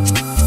Bye.